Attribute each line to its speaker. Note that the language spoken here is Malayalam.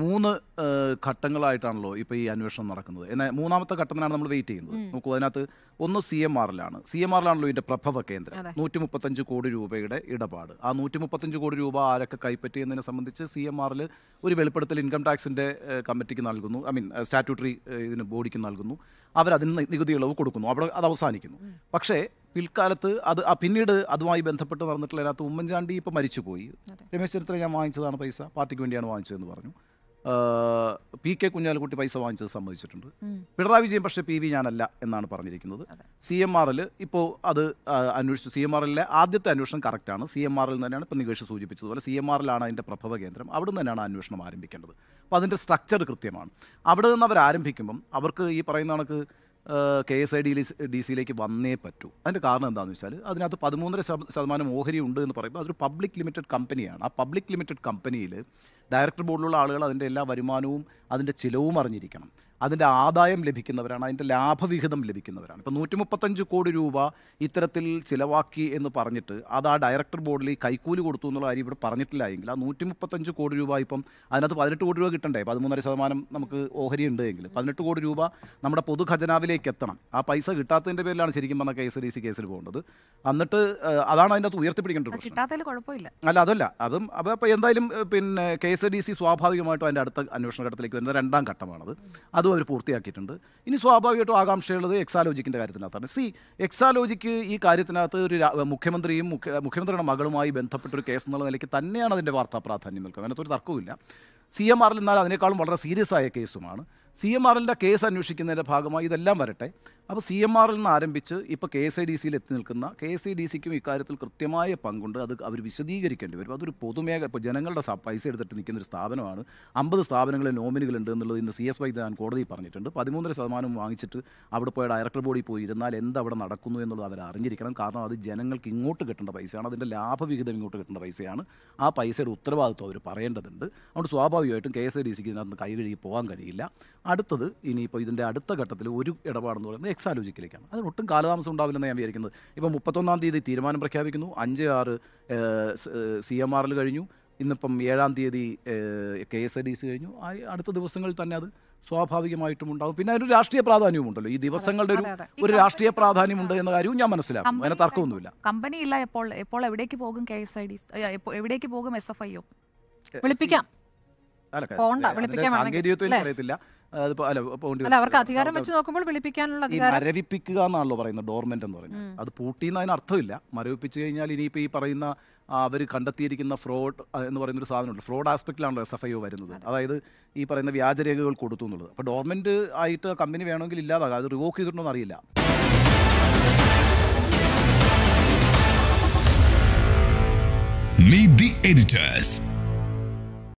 Speaker 1: മൂന്ന് ഘട്ടങ്ങളായിട്ടാണല്ലോ ഇപ്പോൾ ഈ അന്വേഷണം നടക്കുന്നത്. എന്നാൽ മൂന്നാമത്തെ ഘട്ടത്തിനാണ് നമ്മൾ വെയിറ്റ് ചെയ്യുന്നത്. നോക്കൂ അതിനകത്ത് ഒന്ന് സി എം ആറിലാണ് സി എം ആറിലാണല്ലോ ഇതിന്റെ പ്രഭവ കേന്ദ്രം. നൂറ്റി മുപ്പത്തഞ്ച് കോടി രൂപയുടെ ഇടപാട്. ആ നൂറ്റി മുപ്പത്തഞ്ച് കോടി രൂപ ആരൊക്കെ കൈപ്പറ്റി എന്നതിനെ സംബന്ധിച്ച് സി എം ആറിൽ ഒരു വെളിപ്പെടുത്തൽ ഇൻകം ടാക്സിന്റെ കമ്മിറ്റിക്ക് നൽകുന്നു. ഐ മീൻ സ്റ്റാറ്റ്യൂട്ടറി ഇതിന് ബോഡിക്ക് നൽകുന്നു. അവരതിന് നികുതി ഇളവ് കൊടുക്കുന്നു. അവിടെ അത് അവസാനിക്കുന്നു. പക്ഷേ പിൽക്കാലത്ത് അത് ആ പിന്നീട് അതുമായി ബന്ധപ്പെട്ട് നടന്നിട്ടുള്ള അതിനകത്ത് ഉമ്മൻചാണ്ടി ഇപ്പോൾ മരിച്ചുപോയി. രമേശ് ചെന്നിത്തല ഞാൻ വാങ്ങിച്ചതാണ് പൈസ. പാർട്ടിക്ക് വേണ്ടിയാണ് വാങ്ങിച്ചതെന്ന് പറഞ്ഞു. പി കെ കുഞ്ഞാലിക്കുട്ടി പൈസ വാങ്ങിച്ചത് സമ്മതിച്ചിട്ടുണ്ട്. പിണറായി വിജയൻ പക്ഷേ പി വി ഞാനല്ല എന്നാണ് പറഞ്ഞിരിക്കുന്നത്. സി എം ആറിൽ ഇപ്പോൾ അത് അന്വേഷിച്ചു. സി എം ആറിലെ ആദ്യത്തെ അന്വേഷണം കറക്റ്റാണ്. സി എം ആറിൽ തന്നെയാണ് ഇപ്പോൾ നികേഷ് സൂചിപ്പിച്ചതുപോലെ സി എം ആറിലാണ് അതിന്റെ പ്രഭവ കേന്ദ്രം. അവിടെ നിന്ന് തന്നെയാണ് അന്വേഷണം ആരംഭിക്കേണ്ടത്. അപ്പോൾ അതിന്റെ സ്ട്രക്ചർ കൃത്യമാണ്. അവിടെ നിന്ന് അവർ ആരംഭിക്കുമ്പം അവർക്ക് ഈ പറയുന്ന കണക്ക് K S I D D സിയിലേക്ക് വന്നേ പറ്റൂ. അതിന്റെ കാരണം എന്താണെന്ന് വെച്ചാൽ അതിനകത്ത് പതിമൂന്നര ശത- ശതമാനം ഓഹരി ഉണ്ട് എന്ന് പറയുമ്പോൾ അതൊരു പബ്ലിക് ലിമിറ്റഡ് കമ്പനിയാണ്. ആ പബ്ലിക് ലിമിറ്റഡ് കമ്പനിയിൽ ഡയറക്ടർ ബോർഡിലുള്ള ആളുകൾ അതിന്റെ എല്ലാ വരുമാനവും അതിന്റെ ചിലവും അറിഞ്ഞിരിക്കണം. അതിന്റെ ആദായം ലഭിക്കുന്നവരാണ് അതിന്റെ ലാഭവിഹിതം ലഭിക്കുന്നവരാണ്. ഇപ്പോൾ നൂറ്റി മുപ്പത്തഞ്ച് കോടി രൂപ ഇത്തരത്തിൽ ചിലവാക്കി എന്ന് പറഞ്ഞിട്ട് അത് ആ ഡയറക്ടർ ബോർഡിൽ ഈ കൈക്കൂലി കൊടുത്തു എന്നുള്ള കാര്യം ഇവിടെ പറഞ്ഞിട്ടില്ല എങ്കിൽ ആ നൂറ്റി മുപ്പത്തഞ്ച് കോടി രൂപ ഇപ്പം അതിനകത്ത് പതിനെട്ട് കോടി രൂപ കിട്ടണ്ടേ? പതിമൂന്നര ശതമാനം നമുക്ക് ഓഹരി ഉണ്ട് എങ്കിൽ പതിനെട്ട് കോടി രൂപ നമ്മുടെ പൊതു ഖജനാവിലേക്ക് എത്തണം. ആ പൈസ കിട്ടാത്തതിന്റെ പേരിലാണ് ശരിക്കും പറഞ്ഞ കെ എസ് ഡി സി കേസിൽ പോകേണ്ടത്. എന്നിട്ട് അതാണ് അതിനകത്ത്
Speaker 2: ഉയർത്തിപ്പിടിക്കേണ്ടത്
Speaker 1: അല്ല അതല്ല. അതും അപ്പോൾ അപ്പോൾ എന്തായാലും പിന്നെ കെ എസ് ഡി സി സ്വാഭാവികമായിട്ടും അതിന്റെ അടുത്ത അന്വേഷണ ഘട്ടത്തിലേക്ക് വരുന്ന രണ്ടാം ഘട്ടമാണത്. അതും അവർ പൂർത്തിയാക്കിയിട്ടുണ്ട്. ഇനി സ്വാഭാവികമായിട്ടും ആകാംക്ഷയുള്ളത് എക്സാലോജിക്കിന്റെ കാര്യത്തിനകത്താണ്. സി എക്സാലോജിക്ക് ഈ കാര്യത്തിനകത്ത് ഒരു മുഖ്യമന്ത്രിയും മുഖ്യ മുഖ്യമന്ത്രിയുടെ മകളുമായി ബന്ധപ്പെട്ടൊരു കേസ് എന്നുള്ള നിലയ്ക്ക് തന്നെയാണ് അതിന്റെ വാർത്താ പ്രാധാന്യം നിൽക്കുന്നത് അതിനകത്തൊരു തർക്കവും തർക്കവുമില്ല. സി എം ആറിൽ എന്നാൽ അതിനേക്കാളും വളരെ സീരിയസ് ആയ കേസുമാണ്. സി എം ആറിന്റെ കേസ് അന്വേഷിക്കുന്നതിന്റെ ഭാഗമായി ഇതെല്ലാം വരട്ടെ. അപ്പോൾ സി എം ആറിൽ നിന്ന് ആരംഭിച്ച് ഇപ്പോൾ കെ എസ് ഐ ഡി സിയിൽ എത്തി നിൽക്കുന്ന കെ എസ് ഐ ഡി സിക്കും ഇക്കാര്യത്തിൽ കൃത്യമായ പങ്കുണ്ട്. അത് അവർ വിശദീകരിക്കേണ്ടി വരും. അതൊരു പൊതുമേഖല ഇപ്പോൾ ജനങ്ങളുടെ പൈസ എടുത്തിട്ട് നിൽക്കുന്ന ഒരു സ്ഥാപനമാണ്. അമ്പത് സ്ഥാപനങ്ങളിൽ നോമിനികളുണ്ട് എന്നുള്ളത് ഇന്ന് സി എസ് വൈ ഞാൻ കോടതി പറഞ്ഞിട്ടുണ്ട്. പതിമൂന്നര ശതമാനം വാങ്ങിച്ചിട്ട് അവിടെ പോയ ഡയറക്ടർ ബോഡി പോയി ഇരുന്നാൽ എന്തവിടെ നടക്കുന്നു എന്നുള്ളത് അവർ അറിഞ്ഞിരിക്കണം. കാരണം അത് ജനങ്ങൾക്ക് ഇങ്ങോട്ട് കിട്ടേണ്ട പൈസയാണ്. അതിന്റെ ലാഭവിഹിതം ഇങ്ങോട്ട് കിട്ടേണ്ട പൈസയാണ്. ആ പൈസയുടെ ഉത്തരവാദിത്വം അവർ പറയേണ്ടതുണ്ട്. അതുകൊണ്ട് സ്വാഭാവികമായിട്ടും കെ എസ് ഐ ഡി സിക്ക് ഇതിനകത്ത് കൈ കഴുകി പോകാൻ കഴിയില്ല. അടുത്തത് ഇനിയിപ്പോൾ ഇതിന്റെ അടുത്ത ഘട്ടത്തിൽ ഒരു ഇടപാടെന്ന് പറയുന്നത് എക്സാലോജിക്കിലേക്കാണ്. അതിന് ഒട്ടും കാലതാമസം ഉണ്ടാവില്ലെന്ന് ഞാൻ വിചാരിക്കുന്നത്. ഇപ്പം മുപ്പത്തൊന്നാം തീയതി തീരുമാനം പ്രഖ്യാപിക്കുന്നു. അഞ്ച് ആറ് സി എം ആറിൽ കഴിഞ്ഞു. ഇന്നിപ്പം ഏഴാം തീയതി K S I D C കഴിഞ്ഞു. ആ അടുത്ത ദിവസങ്ങളിൽ തന്നെ അത് സ്വാഭാവികമായിട്ടും ഉണ്ടാവും. പിന്നെ അതിനൊരു രാഷ്ട്രീയ പ്രാധാന്യവും ഉണ്ടല്ലോ. ഈ ദിവസങ്ങളുടെ ഒരു ഒരു രാഷ്ട്രീയ പ്രാധാന്യമുണ്ട് എന്ന കാര്യവും ഞാൻ മനസ്സിലാക്കും അതിന് തർക്കമൊന്നുമില്ല.
Speaker 2: കമ്പനി ഇല്ല എപ്പോൾ എപ്പോൾ എവിടേക്ക് പോകും കെ എസ് ഐ ഡി എവിടേക്ക് പോകും എസ് എഫ് ഐ ഒ?
Speaker 3: വിളിപ്പിക്കാം. പോണ്ട, വിളിപ്പിക്കാൻ.
Speaker 1: സാങ്കേതികത്വം
Speaker 3: അല്ല? അവർക്ക് അധികാരം വെച്ച് നോക്കുമ്പോൾ വിളിപ്പിക്കാനുള്ള അധികാരം
Speaker 1: മരവിപ്പിക്കുക എന്നാണല്ലോ പറയുന്നത് ഡോർമെന്റ് എന്ന് പറയുന്നത്. അത് പൂട്ടിയെന്ന് അതിന് അർത്ഥമില്ല. മരവിപ്പിച്ചു കഴിഞ്ഞാൽ ഇനിയിപ്പോൾ ഈ പറയുന്ന അവർ കണ്ടെത്തിയിരിക്കുന്ന ഫ്രോഡ് എന്ന് പറയുന്ന ഒരു സാധനമുണ്ട്. ഫ്രോഡ് ആസ്പെക്റ്റിലാണല്ലോ എസ് എഫ് ഐ ഒ വരുന്നത്. അതായത് ഈ പറയുന്ന വ്യാജരേഖകൾ കൊടുത്തു എന്നുള്ളത്. അപ്പോൾ ഡോർമെന്റ് ആയിട്ട് കമ്പനി വേണമെങ്കിൽ ഇല്ലാതാകാം. അത് റിവോക്ക് ചെയ്തിട്ടുണ്ടോ എന്ന് അറിയില്ല
Speaker 4: Meet the editors.